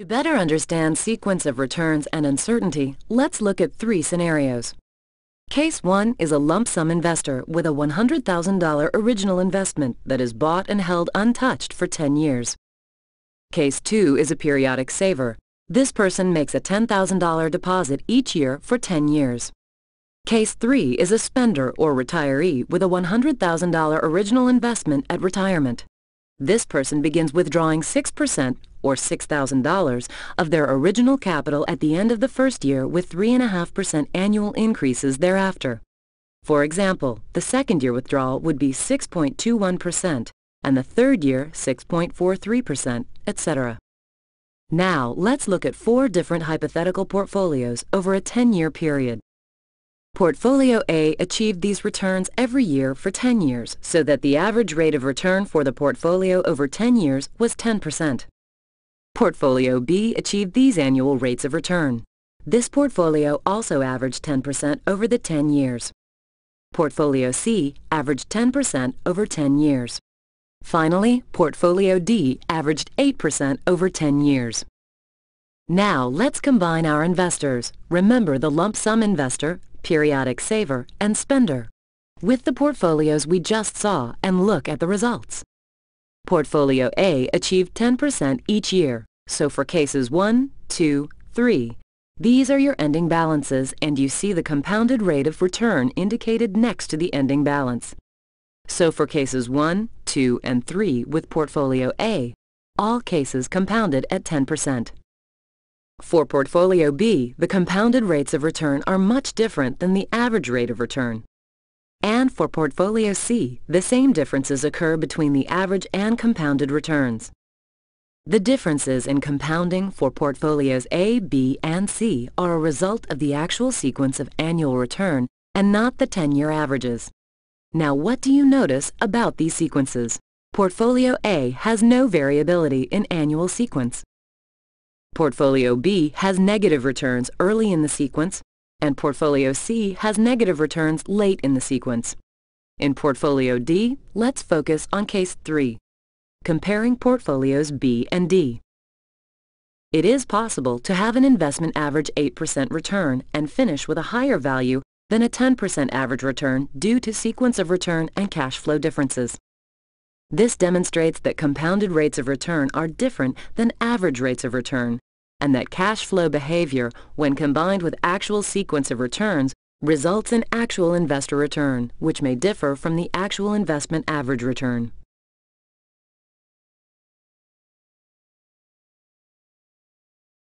To better understand sequence of returns and uncertainty, let's look at three scenarios. Case 1 is a lump sum investor with a $100,000 original investment that is bought and held untouched for 10 years. Case 2 is a periodic saver. This person makes a $10,000 deposit each year for 10 years. Case 3 is a spender or retiree with a $100,000 original investment at retirement. This person begins withdrawing 6% or $6,000 of their original capital at the end of the first year with 3.5% annual increases thereafter. For example, the second year withdrawal would be 6.21% and the third year 6.43%, etc. Now, let's look at four different hypothetical portfolios over a 10-year period. Portfolio A achieved these returns every year for 10 years, so that the average rate of return for the portfolio over 10 years was 10%. Portfolio B achieved these annual rates of return. This portfolio also averaged 10% over the 10 years. Portfolio C averaged 10% over 10 years. Finally, Portfolio D averaged 8% over 10 years. Now, let's combine our investors. Remember the lump sum investor, periodic saver, and spender with the portfolios we just saw and look at the results. Portfolio A achieved 10% each year, so for cases 1, 2, 3, these are your ending balances and you see the compounded rate of return indicated next to the ending balance. So for cases 1, 2, and 3 with Portfolio A, all cases compounded at 10%. For Portfolio B, the compounded rates of return are much different than the average rate of return. And for Portfolio C, the same differences occur between the average and compounded returns. The differences in compounding for portfolios A, B, and C are a result of the actual sequence of annual return and not the 10-year averages. Now what do you notice about these sequences? Portfolio A has no variability in annual sequence. Portfolio B has negative returns early in the sequence, and Portfolio C has negative returns late in the sequence. In Portfolio D, let's focus on Case 3, comparing portfolios B and D. It is possible to have an investment average 8% return and finish with a higher value than a 10% average return due to sequence of return and cash flow differences. This demonstrates that compounded rates of return are different than average rates of return, and that cash flow behavior, when combined with actual sequence of returns, results in actual investor return, which may differ from the actual investment average return.